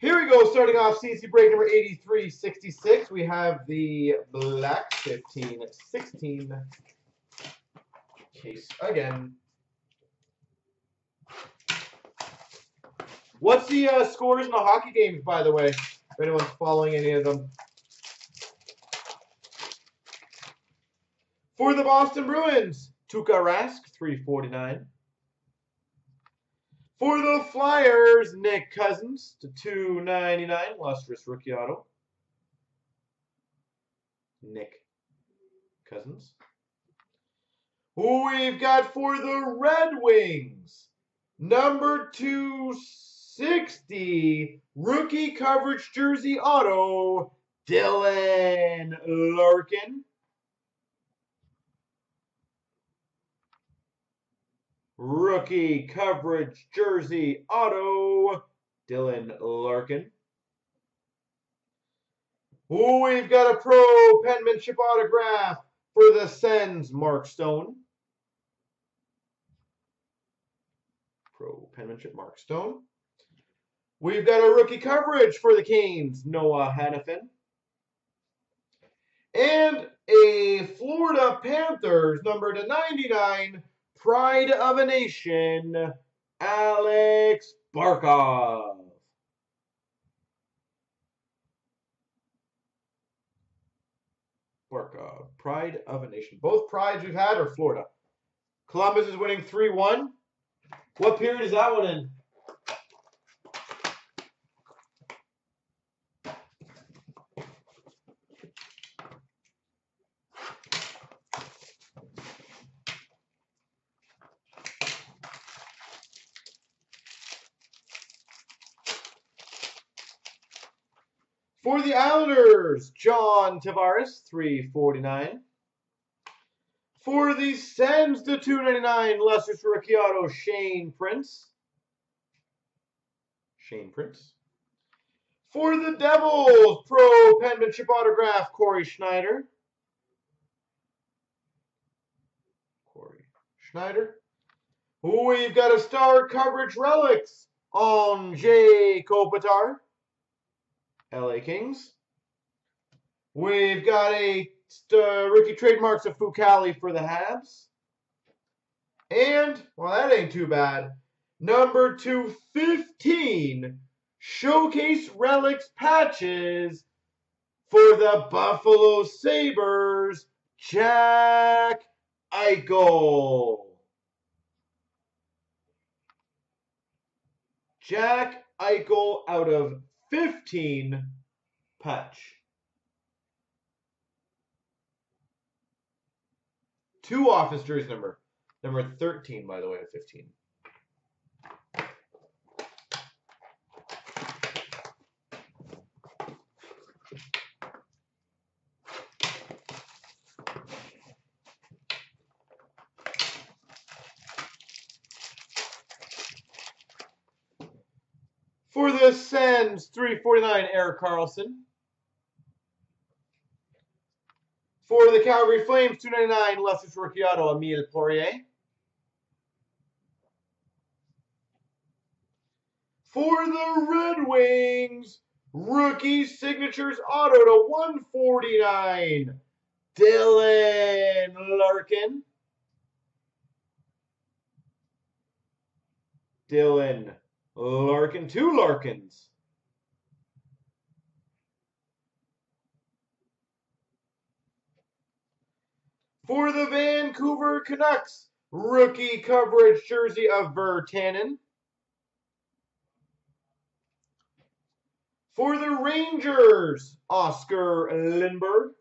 Here we go, starting off CNC break number 8366. We have the black 1516 case again. What's the uh, scores in the hockey games, by the way? If anyone's following any of them. For the Boston Bruins, Tuukka Rask, 349. For the Flyers, Nick Cousins to 299, lustrous rookie auto. Nick Cousins. Who we've got for the Red Wings, number 260, rookie coverage jersey auto, Dylan Larkin. Rookie coverage jersey auto, Dylan Larkin. We've got a pro penmanship autograph for the Sens, Mark Stone. Pro penmanship, Mark Stone. We've got a rookie coverage for the Canes, Noah Hanifin. And a Florida Panthers, number to 99, Pride of a Nation, Alex Barkov. Barkov, Pride of a Nation. Both prides we've had are Florida. Columbus is winning 3-1. What period is that one in? For the Islanders, John Tavares, 349. For the Sens, the 299, Lustrous rookie Shane Prince. Shane Prince. For the Devils, pro penmanship autograph, Cory Schneider. Cory Schneider. We've got a star coverage relics on Jay Kopitar. LA Kings. We've got a uh, rookie trademarks of Fucale for the Habs. And, well, that ain't too bad. Number 215, Showcase Relics Patches for the Buffalo Sabres, Jack Eichel. Jack Eichel out of 15 patch. Two office jersey number. Number 13, by the way, of 15. For the Sens, 349, Erik Karlsson. For the Calgary Flames, 299, Lustrous rookie auto, Emile Poirier. For the Red Wings, rookie signatures auto to 149, Dylan Larkin. Dylan Larkin, two Larkins. For the Vancouver Canucks, rookie coverage jersey of Virtanen. For the Rangers, Oscar Lindberg.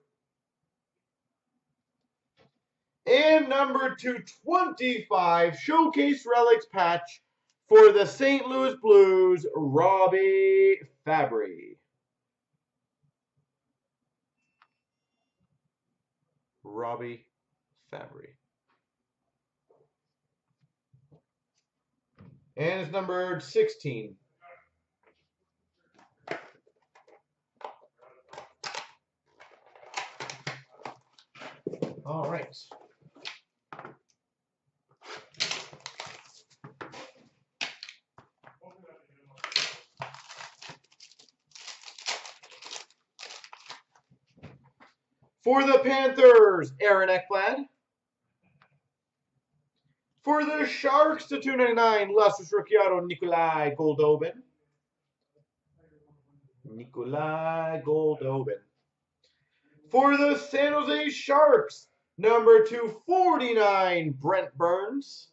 And number 225, Showcase Relics patch for the St. Louis Blues, Robbie Fabbri. Robbie Fabbri. And it's numbered 16. All right. For the Panthers, Aaron Ekblad. For the Sharks to 299, Lustrous Rookie Auto, Nikolai Goldobin. Nikolai Goldobin. For the San Jose Sharks, number 249, Brent Burns.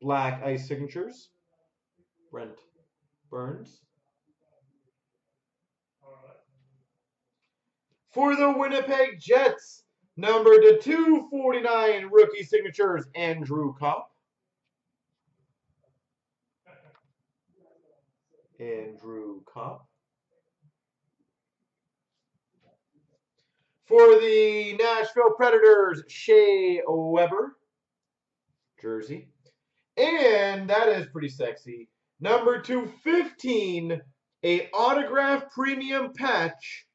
Black Ice Signatures. Brent Burns. For the Winnipeg Jets, number to 249, rookie signatures, Andrew Copp. Andrew Copp. For the Nashville Predators, Shea Weber. Jersey. And that is pretty sexy. Number 215, a autograph premium patch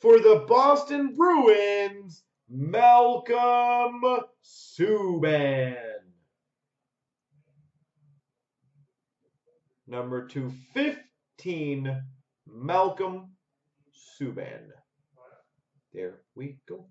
for the Boston Bruins, Malcolm Subban. Number 215, Malcolm Subban. There we go.